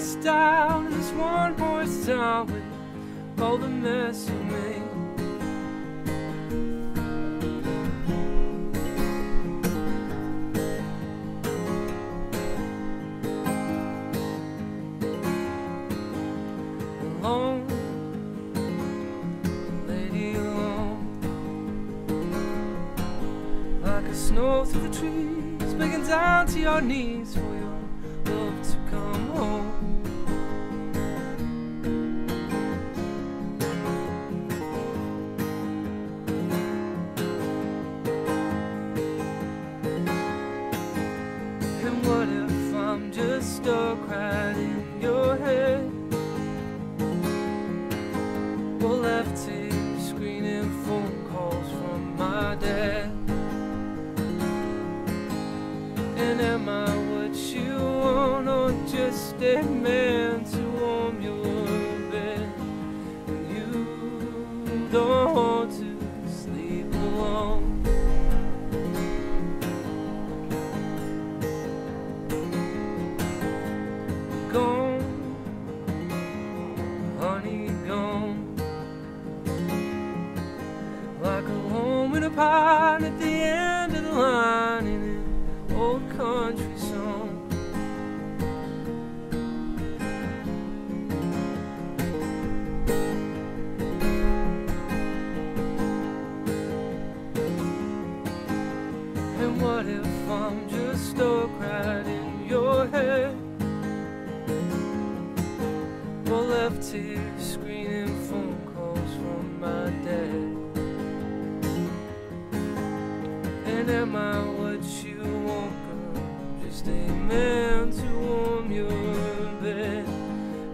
dressed out in this one town with all the mess you made. Alone, lady alone, like a snow through the trees, begging down to your knees for your love to come home. And what if I'm just stuck right in your head? Well, left to a man to warm your bed? You don't want to sleep alone. Gone, honey, gone. Like a home in a pine at the end of the line I'm just stuck right in your head? Well, left here screening phone calls from my dad. And am I what you want, girl? Just a man to warm your bed.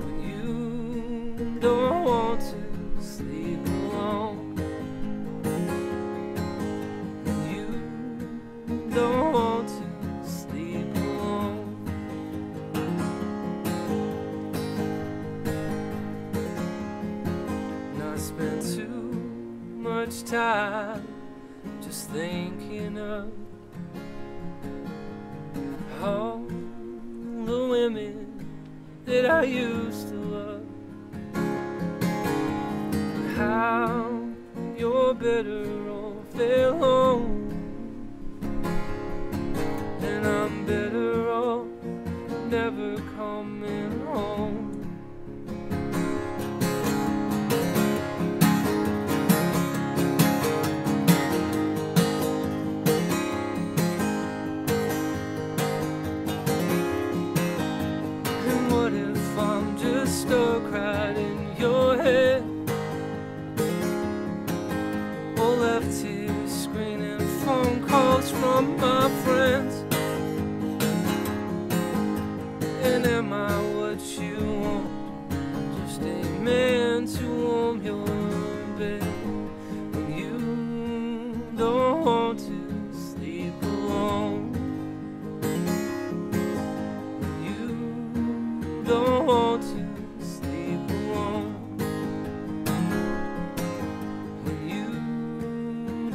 But you don't want to much time just thinking of all the women that I used to love. How you're better off home. Left here screening phone calls from my friends?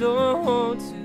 Don't want to